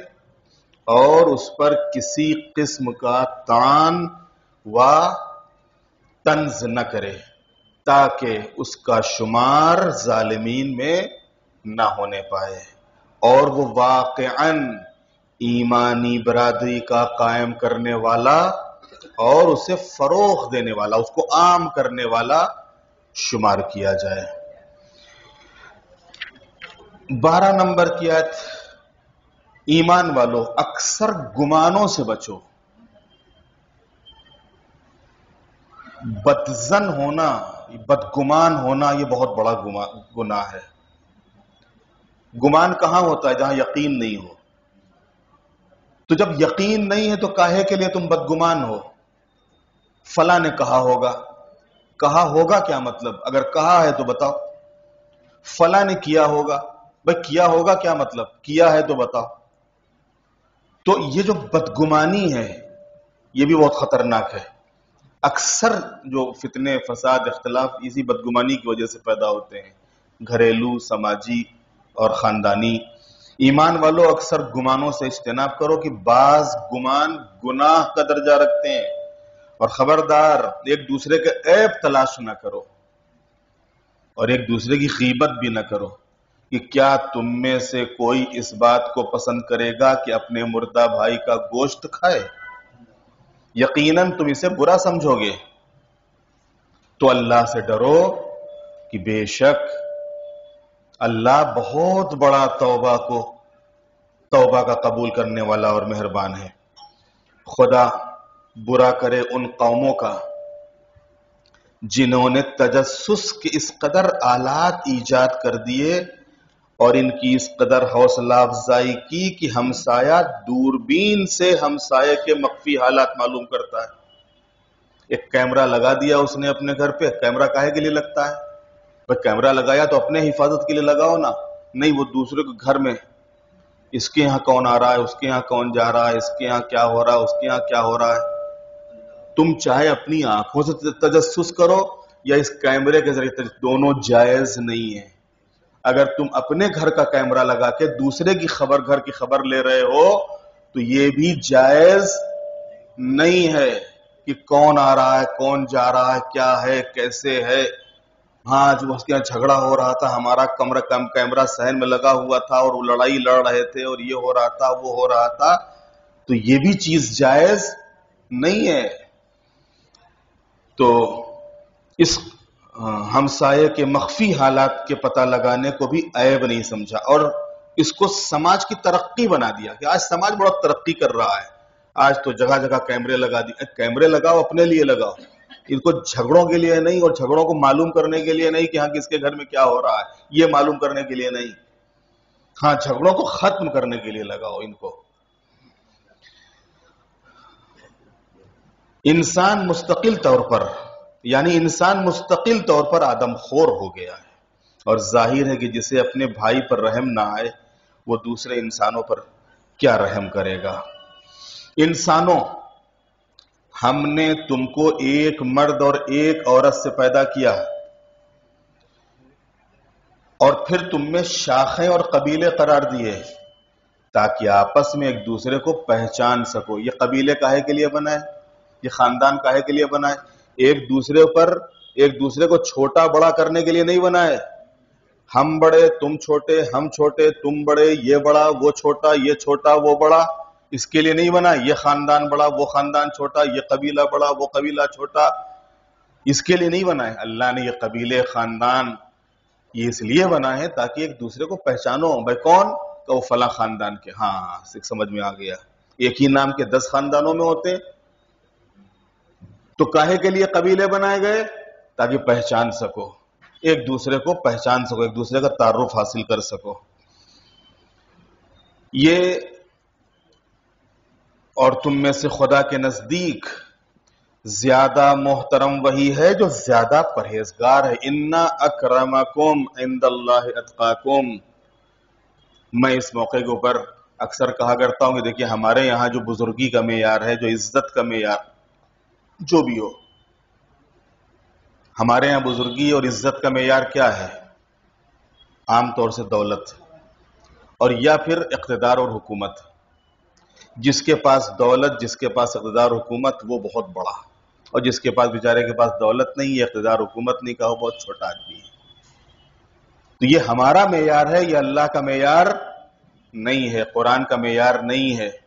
اور اس پر کسی قسم کا تان و تنز نہ کرے، تاکہ اس کا شمار ظالمین میں نہ ہونے پائے۔ اور وہ واقعا ایمانی برادری کا قائم کرنے والا اور اسے فروغ دینے والا، اس کو عام کرنے والا شمار کیا جائے۔ بارہ نمبر کی آیت۔ ایمان والو، اکثر گمانوں سے بچو۔ بدزن ہونا، بدگمان ہونا، یہ بہت بڑا گناہ ہے۔ گمان کہاں ہوتا ہے؟ جہاں یقین نہیں ہو۔ تو جب یقین نہیں ہے تو کاہے کے لیے تم بدگمان ہو؟ فلاں نے کہا ہوگا۔ کہا ہوگا کیا مطلب؟ اگر کہا ہے تو بتاؤ۔ فلاں نے کیا ہوگا؟ بھائی، کیا ہوگا کیا مطلب؟ کیا ہے تو بتاؤ۔ تو یہ جو بدگمانی ہے، یہ بھی بہت خطرناک ہے۔ اکثر جو فتنے، فساد، اختلاف اسی بدگمانی کی وجہ سے پیدا ہوتے ہیں۔ گھریلو، سماجی اور خاندانی۔ ایمان والوں اکثر گمانوں سے اجتناب کرو کہ بعض گمان گناہ کا درجہ رکھتے ہیں۔ اور خبردار، ایک دوسرے کے عیب تلاش نہ کرو۔ اور ایک دوسرے کی خیبت بھی نہ کرو۔ کہ کیا تم میں سے کوئی اس بات کو پسند کرے گا کہ اپنے مردہ بھائی کا گوشت کھائے؟ یقیناً تم اسے برا سمجھو گے۔ تو اللہ سے ڈرو کہ بے شک اللہ بہت بڑا توبہ کو توبہ کا قبول کرنے والا اور مہربان ہے۔ خدا برا کرے ان قوموں کا جنہوں نے تجسس کے اس قدر آلات ایجاد کر دیے اور ان کی اس قدر حوصلہ افزائی کی کہ ہمسایہ دوربین سے ہمسایہ کے مخفی حالات معلوم کرتا ہے۔ ایک کیمرہ لگا دیا اس نے اپنے گھر پہ، کیمرہ کاہے کے لیے لگتا ہے؟ بھائی کیمرہ لگایا تو اپنے حفاظت کے لیے لگاؤ نا، نہیں وہ دوسرے کے گھر میں۔ اس کے یہاں کون آ رہا ہے؟ اس کے یہاں کون جا رہا ہے؟ اس کے یہاں کیا ہو رہا ہے؟ اس کے یہاں کیا ہو رہا ہے؟ تم چاہے اپنی آنکھوں سے تجسس کرو یا اس کیمرے کے ذریعے دونوں جائز نہیں ہے اگر تم اپنے گھر کا کیمرہ لگا کے دوسرے کی خبر گھر کی خبر لے رہے ہو، تو یہ بھی جائز نہیں ہے کہ کون آ رہا ہے، کون جا رہا ہے، کیا ہے، کیسے ہے۔ ہاں جو اس کے یہاں جھگڑا ہو رہا تھا، ہمارا کمرہ، کم کیمرہ سہن میں لگا ہوا تھا اور وہ لڑائی لڑ رہے تھے اور یہ ہو رہا تھا، وہ ہو رہا تھا، تو یہ بھی چیز جائز نہیں ہے۔ تو اس ہمسائے کے مخفی حالات کے پتہ لگانے کو بھی عیب نہیں سمجھا اور اس کو سماج کی ترقی بنا دیا کہ آج سماج بڑا ترقی کر رہا ہے۔ آج تو جگہ جگہ کیمرے لگا دی کیمرے لگاؤ، اپنے لیے لگاؤ۔ ان کو جھگڑوں کے لیے نہیں اور جھگڑوں کو معلوم کرنے کے لیے نہیں کہ ہاں کس کے گھر میں کیا ہو رہا ہے، یہ معلوم کرنے کے لیے نہیں۔ ہاں جھگڑوں کو ختم کرنے کے لیے لگاؤ ان کو۔ انسان مستقل طور پر یعنی انسان مستقل طور پر آدم خور ہو گیا ہے اور ظاہر ہے کہ جسے اپنے بھائی پر رحم نہ آئے، وہ دوسرے انسانوں پر کیا رحم کرے گا؟ انسانوں، ہم نے تم کو ایک مرد اور ایک عورت سے پیدا کیا اور پھر تم میں شاخیں اور قبیلے قرار دیے تاکہ آپس میں ایک دوسرے کو پہچان سکو۔ یہ قبیلے کاہے کے لیے بنائے؟ یہ خاندان کاہے کے لیے بنائے؟ ایک دوسرے پر، ایک دوسرے کو چھوٹا بڑا کرنے کے لیے نہیں بنائے۔ ہم بڑے، تم چھوٹے، ہم چھوٹے، تم بڑے، یہ بڑا، وہ چھوٹا، یہ چھوٹا، وہ بڑا۔ اس کے لیے نہیں بنا یہ خاندان بڑا، وہ خاندان چھوٹا، یہ قبیلہ بڑا، وہ قبیلہ چھوٹا۔ اس کے لیے نہیں بنا ہے اللہ نے یہ قبیلے، خاندان یہ اس لیے بنا ہے تاکہ ایک دوسرے کو پہچانو۔ بھائی کون؟ کہ وہ فلاں خاندان کے۔ ہاں سمجھ میں آ گیا۔ ایک ہی نام کے دس خاندانوں میں ہوتے تو کاہے کے لیے قبیلے بنائے گئے تاکہ پہچان سکو، ایک دوسرے کو پہچان سکو، ایک دوسرے کا تعارف حاصل کر سکو۔ یہ اور تم میں سے خدا کے نزدیک زیادہ محترم وہی ہے جو زیادہ پرہیزگار ہے۔ انا اکرمکم عند اللہ اتقاکم۔ میں اس موقع کے اوپر اکثر کہا کرتا ہوں کہ دیکھیے ہمارے یہاں جو بزرگی کا معیار ہے، جو عزت کا معیار جو بھی ہو۔ ہمارے یہاں بزرگی اور عزت کا معیار کیا ہے؟ عام طور سے دولت، اور یا پھر اقتدار اور حکومت۔ جس کے پاس دولت، جس کے پاس اقتدار حکومت، وہ بہت بڑا۔ اور جس کے پاس بیچارے کے پاس دولت نہیں ہے اقتدار، حکومت نہیں کہا وہ بہت چھوٹا آدمی ہے۔ تو یہ ہمارا معیار ہے، یہ اللہ کا معیار نہیں ہے، قرآن کا معیار نہیں ہے۔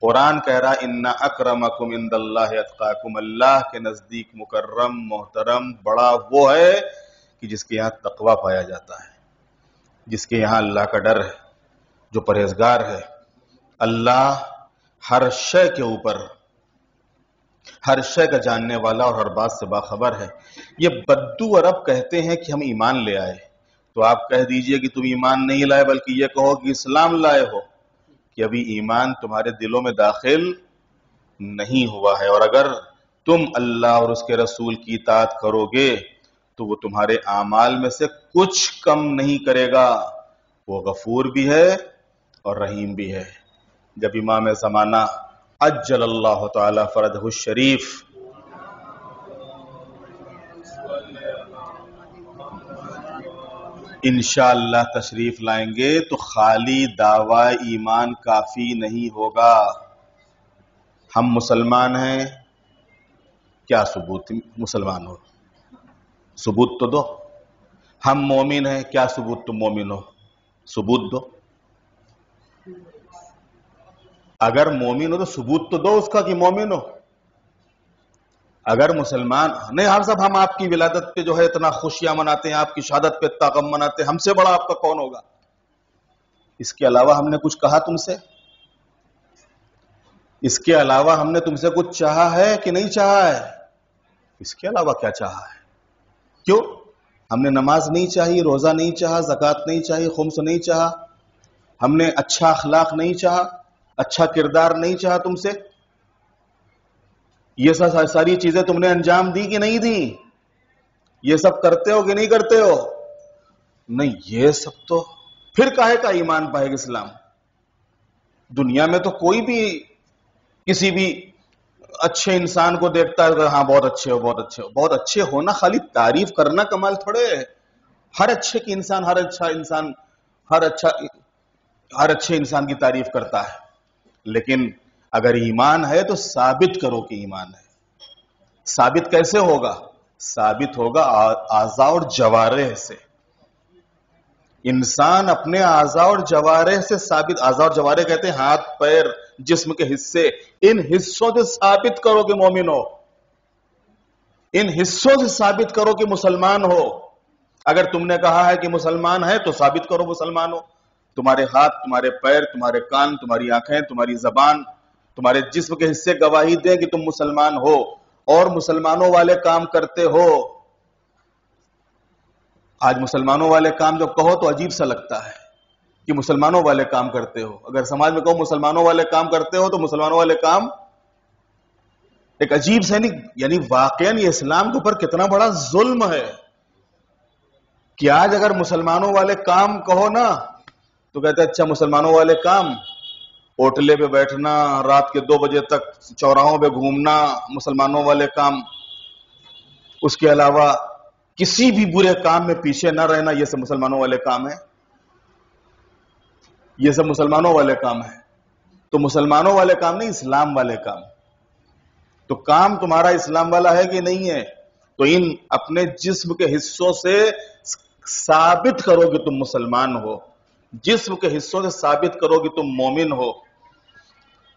قرآن کہہ رہا ان اکرمکم عند اللہ اتقاکم اللہ کے نزدیک مکرم، محترم، بڑا وہ ہے کہ جس کے یہاں تقوی پایا جاتا ہے، جس کے یہاں اللہ کا ڈر ہے، جو پرہیزگار ہے۔ اللہ ہر شے کے اوپر، ہر شے کا جاننے والا اور ہر بات سے باخبر ہے۔ یہ بدو عرب کہتے ہیں کہ ہم ایمان لے آئے۔ تو آپ کہہ دیجیے کہ تم ایمان نہیں لائے، بلکہ یہ کہو کہ اسلام لائے ہو۔ کہ ابھی ایمان تمہارے دلوں میں داخل نہیں ہوا ہے اور اگر تم اللہ اور اس کے رسول کی اطاعت کرو گے تو وہ تمہارے اعمال میں سے کچھ کم نہیں کرے گا۔ وہ غفور بھی ہے اور رحیم بھی ہے۔ جب امام زمانہ اجل اللہ تعالی فرد الشریف انشاءاللہ اللہ تشریف لائیں گے تو خالی دعوی ایمان کافی نہیں ہوگا۔ ہم مسلمان ہیں۔ کیا ثبوت مسلمان ہو؟ ثبوت تو دو۔ ہم مومن ہیں، کیا ثبوت تم مومن ہو؟ ثبوت دو۔ اگر مومن ہو تو ثبوت تو دو اس کا کہ مومن ہو۔ اگر مسلمان، نہیں، ہر صاحب ہم آپ کی ولادت پہ جو ہے اتنا خوشیاں مناتے ہیں، آپ کی شہادت پہ اتنا غم مناتے ہیں، ہم سے بڑا آپ کا کون ہوگا؟ اس کے علاوہ ہم نے کچھ کہا تم سے؟ اس کے علاوہ ہم نے تم سے کچھ چاہا ہے کہ نہیں چاہا ہے؟ اس کے علاوہ کیا چاہا ہے؟ کیوں؟ ہم نے نماز نہیں چاہی، روزہ نہیں چاہا زکات نہیں چاہی، خمس نہیں چاہا۔ ہم نے اچھا اخلاق نہیں چاہا اچھا کردار نہیں چاہا تم سے۔ یہ سب ساری چیزیں تم نے انجام دی کہ نہیں دی؟ یہ سب کرتے ہو کہ نہیں کرتے ہو؟ نہیں، یہ سب تو پھر کاہے کا ایمان پائے گا اسلام؟ دنیا میں تو کوئی بھی کسی بھی اچھے انسان کو دیکھتا ہے ہاں بہت اچھے ہو، بہت اچھے ہو۔ بہت اچھے ہونا خالی تعریف کرنا کمال تھوڑے۔ ہر اچھے کی انسان، ہر اچھا انسان، ہر اچھا ہر اچھے انسان کی تعریف کرتا ہے۔ لیکن اگر ایمان ہے تو ثابت کرو کہ ایمان ہے۔ ثابت کیسے ہوگا؟ ثابت ہوگا آزا اور جوارے سے۔ انسان اپنے آزا اور جوارے سے ثابت آزا اور جوارے کہتے ہیں ہاتھ، پیر، جسم کے حصے۔ ان حصوں سے ثابت کرو کہ مومن ہو۔ ان حصوں سے ثابت کرو کہ مسلمان ہو۔ اگر تم نے کہا ہے کہ مسلمان ہے تو ثابت کرو مسلمان ہو۔ تمہارے ہاتھ، تمہارے پیر، تمہارے کان، تمہاری آنکھیں، تمہاری زبان تمہارے جسم کے حصے گواہی دیں کہ تم مسلمان ہو اور مسلمانوں والے کام کرتے ہو۔ آج مسلمانوں والے کام جو کہو تو عجیب سا لگتا ہے کہ مسلمانوں والے کام کرتے ہو۔ اگر سماج میں کہو مسلمانوں والے کام کرتے ہو تو مسلمانوں والے کام ایک عجیب سے نہیں یعنی, یعنی واقع یہ اسلام کے اوپر کتنا بڑا ظلم ہے۔ کہ آج اگر مسلمانوں والے کام کہو نا تو کہتے اچھا مسلمانوں والے کام ہوٹلے پہ بیٹھنا، رات کے دو بجے تک چوراہوں پہ گھومنا، مسلمانوں والے کام۔ اس کے علاوہ کسی بھی برے کام میں پیچھے نہ رہنا، یہ سب مسلمانوں والے کام ہے یہ سب مسلمانوں والے کام ہے تو مسلمانوں والے کام نہیں، اسلام والے کام۔ تو کام تمہارا اسلام والا ہے کہ نہیں ہے؟ تو ان اپنے جسم کے حصوں سے ثابت کرو کہ تم مسلمان ہو۔ جسم کے حصوں سے ثابت کرو کہ تم مومن ہو۔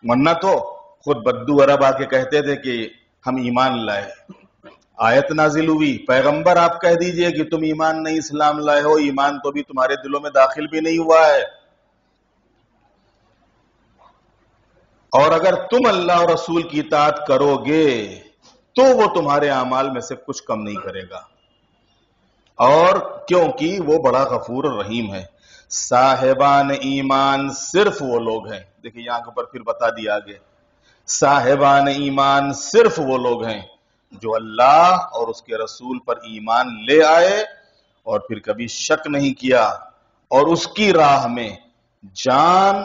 ورنہ تو خود بدو عرب آ کے کہتے تھے کہ ہم ایمان لائے۔ آیت نازل ہوئی، پیغمبر آپ کہہ دیجیے کہ تم ایمان نہیں اسلام لائے ہو، ایمان تو بھی تمہارے دلوں میں داخل بھی نہیں ہوا ہے۔ اور اگر تم اللہ اور رسول کی اطاعت کرو گے، تو وہ تمہارے اعمال میں سے کچھ کم نہیں کرے گا۔ اور کیونکہ وہ بڑا غفور رحیم ہے۔ صاحبان ایمان صرف وہ لوگ ہیں۔ دیکھیں یہاں پر پھر بتا دیا آگے صاحبان ایمان صرف وہ لوگ ہیں جو اللہ اور اس کے رسول پر ایمان لے آئے اور پھر کبھی شک نہیں کیا اور اس کی راہ میں جان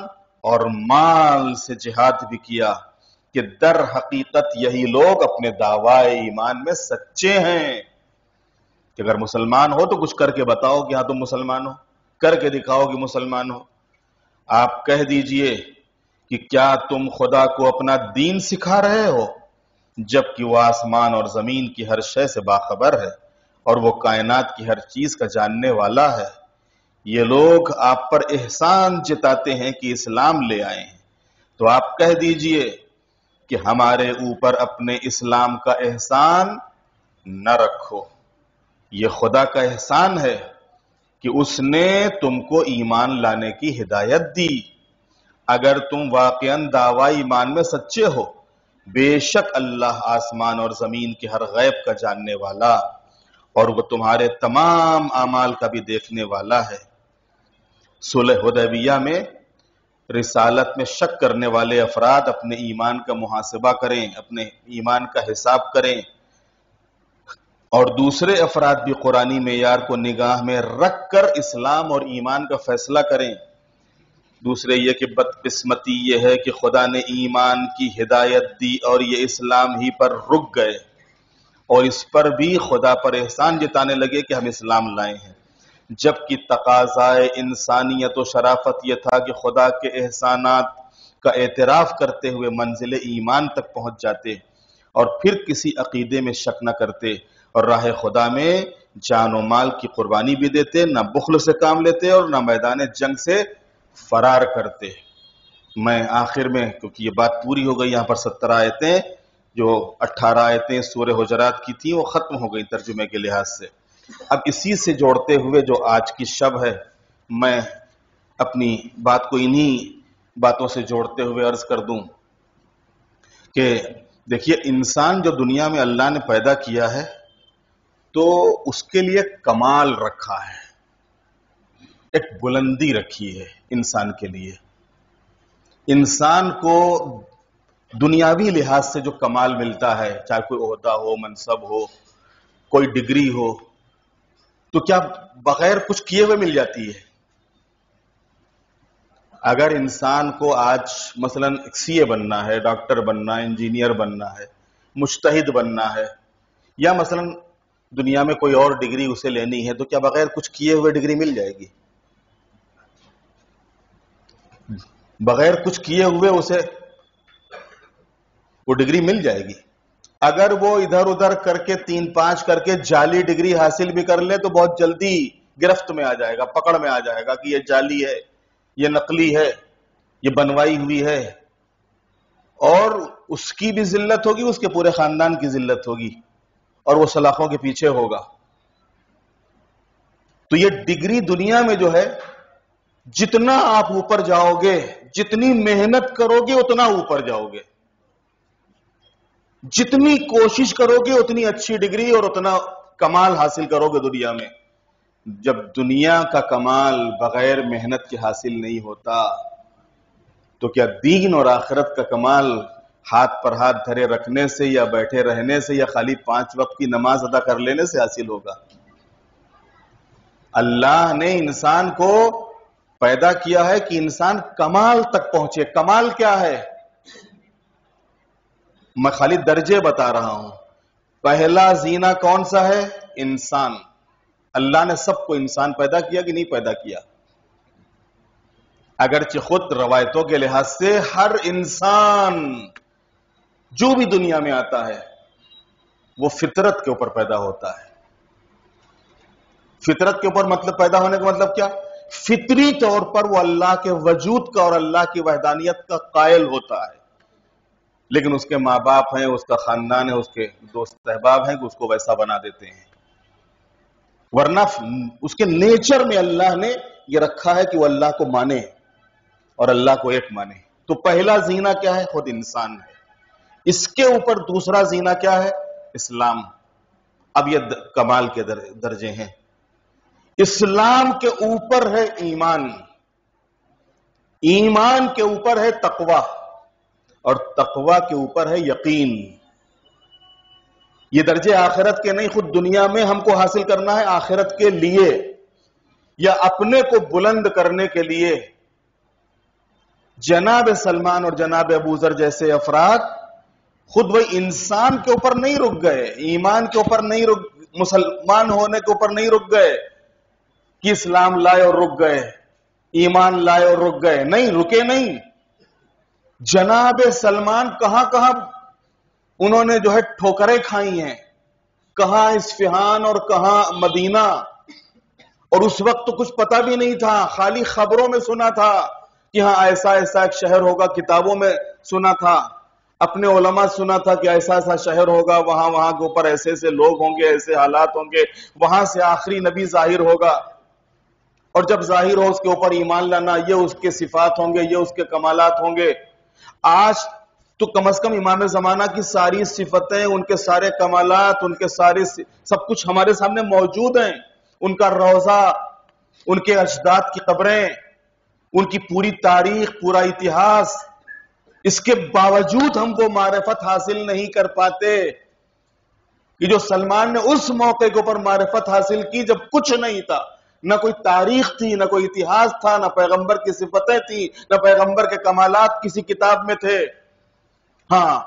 اور مال سے جہاد بھی کیا کہ در حقیقت یہی لوگ اپنے دعوی ایمان میں سچے ہیں۔ کہ اگر مسلمان ہو تو کچھ کر کے بتاؤ کہ ہاں تم مسلمان ہو۔ کر کے دکھاؤ کہ مسلمان ہو آپ کہہ دیجیے کہ کیا تم خدا کو اپنا دین سکھا رہے ہو؟ جبکہ وہ آسمان اور زمین کی ہر شے سے باخبر ہے اور وہ کائنات کی ہر چیز کا جاننے والا ہے۔ یہ لوگ آپ پر احسان جتاتے ہیں کہ اسلام لے آئے ہیں۔ تو آپ کہہ دیجیے کہ ہمارے اوپر اپنے اسلام کا احسان نہ رکھو۔ یہ خدا کا احسان ہے۔ کہ اس نے تم کو ایمان لانے کی ہدایت دی۔ اگر تم واقع دعوی ایمان میں سچے ہو، بے شک اللہ آسمان اور زمین کے ہر غیب کا جاننے والا اور وہ تمہارے تمام اعمال کا بھی دیکھنے والا ہے۔ صلح حدیبیہ میں رسالت میں شک کرنے والے افراد اپنے ایمان کا محاسبہ کریں، اپنے ایمان کا حساب کریں۔ اور دوسرے افراد بھی قرآنی معیار کو نگاہ میں رکھ کر اسلام اور ایمان کا فیصلہ کریں۔ دوسرے یہ کہ بدقسمتی یہ ہے کہ خدا نے ایمان کی ہدایت دی اور یہ اسلام ہی پر رک گئے۔ اور اس پر بھی خدا پر احسان جتانے لگے کہ ہم اسلام لائے ہیں۔ جبکہ تقاضائے انسانیت و شرافت یہ تھا کہ خدا کے احسانات کا اعتراف کرتے ہوئے منزل ایمان تک پہنچ جاتے اور پھر کسی عقیدے میں شک نہ کرتے۔ اور راہ خدا میں جان و مال کی قربانی بھی دیتے، نہ بخل سے کام لیتے اور نہ میدان جنگ سے فرار کرتے۔ میں آخر میں، کیونکہ یہ بات پوری ہو گئی، یہاں پر ستر آیتیں، جو اٹھارہ آیتیں سورہ حجرات کی تھیں، وہ ختم ہو گئی ترجمے کے لحاظ سے۔ اب اسی سے جوڑتے ہوئے جو آج کی شب ہے، میں اپنی بات کو انہی باتوں سے جوڑتے ہوئے عرض کر دوں کہ دیکھیے، انسان جو دنیا میں اللہ نے پیدا کیا ہے تو اس کے لیے کمال رکھا ہے۔ ایک بلندی رکھی ہے انسان کے لیے۔ انسان کو دنیاوی لحاظ سے جو کمال ملتا ہے، چاہے کوئی عہدہ ہو، منصب ہو، کوئی ڈگری ہو، تو کیا بغیر کچھ کیے ہوئے مل جاتی ہے؟ اگر انسان کو آج مثلا سی اے بننا ہے، ڈاکٹر بننا ہے، انجینئر بننا ہے مشتحد بننا ہے، یا مثلا دنیا میں کوئی اور ڈگری اسے لینی ہے، تو کیا بغیر کچھ کیے ہوئے ڈگری مل جائے گی؟ بغیر کچھ کیے ہوئے اسے وہ ڈگری مل جائے گی۔ اگر وہ ادھر ادھر کر کے تین پانچ کر کے جعلی ڈگری حاصل بھی کر لے، تو بہت جلدی گرفت میں آ جائے گا، پکڑ میں آ جائے گا کہ یہ جعلی ہے، یہ نقلی ہے، یہ بنوائی ہوئی ہے۔ اور اس کی بھی ذلت ہوگی، اس کے پورے خاندان کی ذلت ہوگی۔ اور وہ سلاخوں کے پیچھے ہوگا۔ تو یہ ڈگری دنیا میں جو ہے، جتنا آپ اوپر جاؤ گے جتنی محنت کرو گے اتنا اوپر جاؤ گے جتنی کوشش کرو گے اتنی اچھی ڈگری اور اتنا کمال حاصل کرو گے دنیا میں۔ جب دنیا کا کمال بغیر محنت کے حاصل نہیں ہوتا، تو کیا دین اور آخرت کا کمال ہاتھ پر ہاتھ دھرے رکھنے سے یا بیٹھے رہنے سے یا خالی پانچ وقت کی نماز ادا کر لینے سے حاصل ہوگا۔ اللہ نے انسان کو پیدا کیا ہے کہ انسان کمال تک پہنچے۔ کمال کیا ہے؟ میں خالی درجے بتا رہا ہوں۔ پہلا زینہ کون سا ہے؟ انسان۔ اللہ نے سب کو انسان پیدا کیا کہ نہیں پیدا کیا؟ اگرچہ خود روایتوں کے لحاظ سے ہر انسان جو بھی دنیا میں آتا ہے، وہ فطرت کے اوپر پیدا ہوتا ہے۔ فطرت کے اوپر مطلب پیدا ہونے کا مطلب کیا؟ فطری طور پر وہ اللہ کے وجود کا اور اللہ کی وحدانیت کا قائل ہوتا ہے۔ لیکن اس کے ماں باپ ہیں، اس کا خاندان ہے، اس کے دوست احباب ہیں کہ اس کو ویسا بنا دیتے ہیں۔ ورنہ اس کے نیچر میں اللہ نے یہ رکھا ہے کہ وہ اللہ کو مانے اور اللہ کو ایک مانے۔ تو پہلا زینہ کیا ہے؟ خود انسان ہے۔ اس کے اوپر دوسرا زینہ کیا ہے؟ اسلام۔ اب یہ کمال کے درجے ہیں۔ اسلام کے اوپر ہے ایمان۔ ایمان کے اوپر ہے تقوی۔ اور تقوی کے اوپر ہے یقین۔ یہ درجے آخرت کے نہیں، خود دنیا میں ہم کو حاصل کرنا ہے آخرت کے لیے یا اپنے کو بلند کرنے کے لیے۔ جناب سلمان اور جناب ابوذر جیسے افراد خود وہی انسان کے اوپر نہیں رک گئے، ایمان کے اوپر نہیں رک، مسلمان ہونے کے اوپر نہیں رک گئے، کہ اسلام لائے اور رک گئے، ایمان لائے اور رک گئے، نہیں، رکے نہیں۔ جناب سلمان کہاں کہاں انہوں نے جو ہے ٹھوکریں کھائی ہیں، کہاں اسفہان اور کہاں مدینہ؟ اور اس وقت تو کچھ پتا بھی نہیں تھا، خالی خبروں میں سنا تھا کہ ہاں ایسا ایسا ایک شہر ہوگا، کتابوں میں سنا تھا۔ اپنے علماء سنا تھا کہ ایسا ایسا شہر ہوگا، وہاں وہاں کے اوپر ایسے ایسے لوگ ہوں گے، ایسے حالات ہوں گے، وہاں سے آخری نبی ظاہر ہوگا۔ اور جب ظاہر ہو اس کے اوپر ایمان لانا، یہ اس کے صفات ہوں گے، یہ اس کے کمالات ہوں گے۔ آج تو کم از کم امام زمانہ کی ساری صفتیں، ان کے سارے کمالات، ان کے سارے سب کچھ ہمارے سامنے موجود ہیں۔ ان کا روزہ، ان کے اجداد کی قبریں، ان کی پوری تاریخ، پورا اتہاس اس کے باوجود ہم وہ معرفت حاصل نہیں کر پاتے کہ جو سلمان نے اس موقع کے اوپر معرفت حاصل کی جب کچھ نہیں تھا، نہ کوئی تاریخ تھی، نہ کوئی اتہاس تھا، نہ پیغمبر کی صفتیں تھی نہ پیغمبر کے کمالات کسی کتاب میں تھے۔ ہاں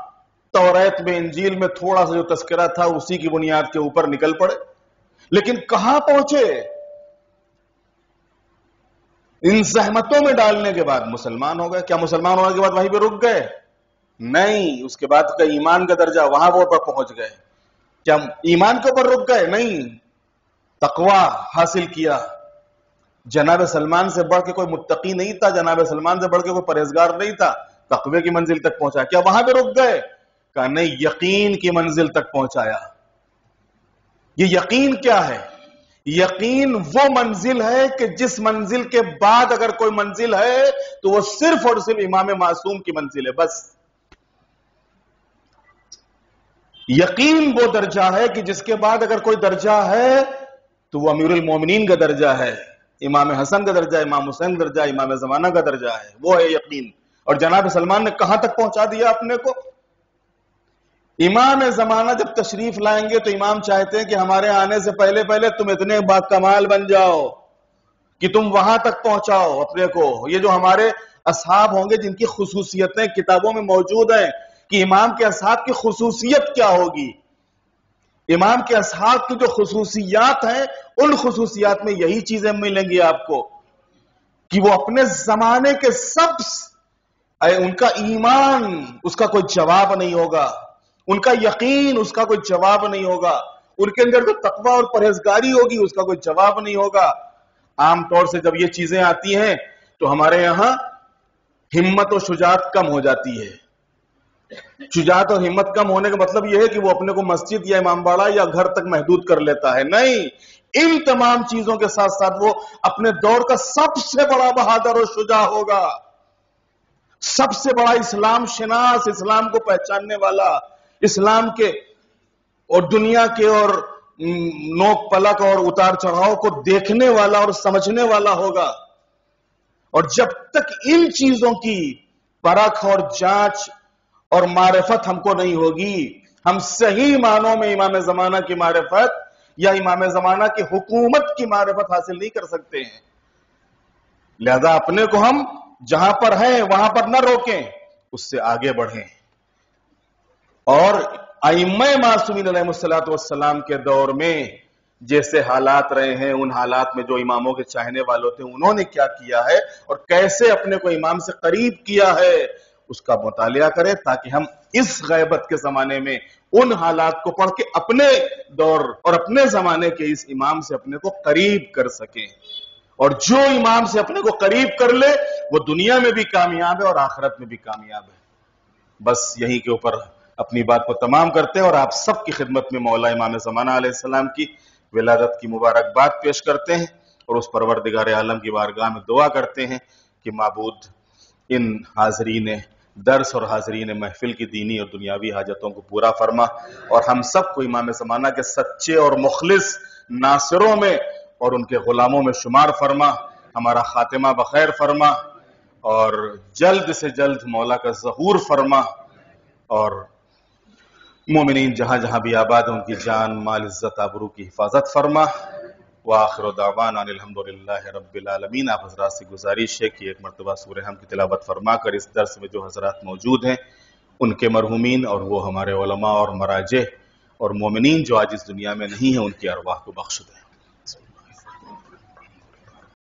توریت میں، انجیل میں تھوڑا سا جو تذکرہ تھا، اسی کی بنیاد کے اوپر نکل پڑے۔ لیکن کہاں پہنچے؟ ان زحمتوں میں ڈالنے کے بعد مسلمان ہو گئے۔ کیا مسلمان ہونے کے بعد وہیں پہ رک گئے؟ نہیں، اس کے بعد کا ایمان کا درجہ وہاں وہ پر پہنچ گئے۔ کیا ایمان کے اوپر رک گئے؟ نہیں۔ تقوا حاصل کیا۔ جناب سلمان سے بڑھ کے کوئی متقی نہیں تھا، جناب سلمان سے بڑھ کے کوئی پرہیزگار نہیں تھا۔ تقوی کی منزل تک پہنچا۔ کیا وہاں پہ رک گئے؟ کہا نہیں، یقین کی منزل تک پہنچایا۔ یہ یقین کیا ہے؟ یقین وہ منزل ہے کہ جس منزل کے بعد اگر کوئی منزل ہے تو وہ صرف اور صرف امام معصوم کی منزل ہے، بس۔ یقین وہ درجہ ہے کہ جس کے بعد اگر کوئی درجہ ہے تو وہ امیر المومنین کا درجہ ہے، امام حسن کا درجہ، امام حسین کا درجہ، امام زمانہ کا درجہ ہے۔ وہ ہے یقین۔ اور جناب سلمان نے کہاں تک پہنچا دیا اپنے کو؟ امام زمانہ جب تشریف لائیں گے تو امام چاہتے ہیں کہ ہمارے آنے سے پہلے پہلے تم اتنے با کمال بن جاؤ کہ تم وہاں تک پہنچاؤ اپنے کو۔ یہ جو ہمارے اصحاب ہوں گے جن کی خصوصیتیں کتابوں میں موجود ہیں کہ امام کے اصحاب کی خصوصیت کیا ہوگی؟ امام کے اصحاب کی جو خصوصیات ہیں، ان خصوصیات میں یہی چیزیں ملیں گی آپ کو کہ وہ اپنے زمانے کے سب ان کا ایمان، اس کا کوئی جواب نہیں ہوگا۔ ان کا یقین اس کا کوئی جواب نہیں ہوگا۔ ان کے اندر جو تقوی اور پرہیزگاری ہوگی، اس کا کوئی جواب نہیں ہوگا۔ عام طور سے جب یہ چیزیں آتی ہیں، تو ہمارے یہاں ہمت و شجاعت کم ہو جاتی ہے۔ شجاعت اور ہمت کم ہونے کا مطلب یہ ہے کہ وہ اپنے کو مسجد یا امام باڑا یا گھر تک محدود کر لیتا ہے۔ نہیں، ان تمام چیزوں کے ساتھ ساتھ وہ اپنے دور کا سب سے بڑا بہادر اور شجاع ہوگا۔ سب سے بڑا اسلام شناس، اسلام کو پہچاننے والا۔ اسلام کے اور دنیا کے اور نوک پلک اور اتار چڑھاؤ کو دیکھنے والا اور سمجھنے والا ہوگا۔ اور جب تک ان چیزوں کی پرکھ اور جانچ اور معرفت ہم کو نہیں ہوگی، ہم صحیح معنوں میں امام زمانہ کی معرفت یا امام زمانہ کی حکومت کی معرفت حاصل نہیں کر سکتے ہیں۔ لہذا اپنے کو ہم جہاں پر ہیں، وہاں پر نہ روکیں، اس سے آگے بڑھیں۔ اور ائمہ معصومین علیہ السلام والسلام کے دور میں جیسے حالات رہے ہیں، ان حالات میں جو اماموں کے چاہنے والوں تھے انہوں نے کیا کیا ہے اور کیسے اپنے کو امام سے قریب کیا ہے، اس کا مطالعہ کرے تاکہ ہم اس غیبت کے زمانے میں ان حالات کو پڑھ کے اپنے دور اور اپنے زمانے کے اس امام سے اپنے کو قریب کر سکیں۔ اور جو امام سے اپنے کو قریب کر لے، وہ دنیا میں بھی کامیاب ہے اور آخرت میں بھی کامیاب ہے۔ بس یہی کے اوپر اپنی بات کو تمام کرتے ہیں اور آپ سب کی خدمت میں مولا امام زمانہ علیہ السلام کی ولادت کی مبارکباد پیش کرتے ہیں اور اس پروردگار عالم کی بارگاہ میں دعا کرتے ہیں کہ معبود ان حاضرین درس اور حاضرین محفل کی دینی اور دنیاوی حاجتوں کو پورا فرما اور ہم سب کو امام زمانہ کے سچے اور مخلص ناصروں میں اور ان کے غلاموں میں شمار فرما، ہمارا خاتمہ بخیر فرما اور جلد سے جلد مولا کا ظہور فرما اور مومنین جہاں جہاں بھی آباد ان کی جان، مال، عزت، آبرو کی حفاظت فرما۔ وآخر دعوانا الحمدللہ رب العالمین۔ آپ حضرات سے گزارش ہے کہ ایک مرتبہ سورہ ہم کی تلاوت فرما کر اس درس میں جو حضرات موجود ہیں، ان کے مرحومین اور وہ ہمارے علماء اور مراجع اور مومنین جو آج اس دنیا میں نہیں ہیں، ان کی ارواح کو بخش دیں۔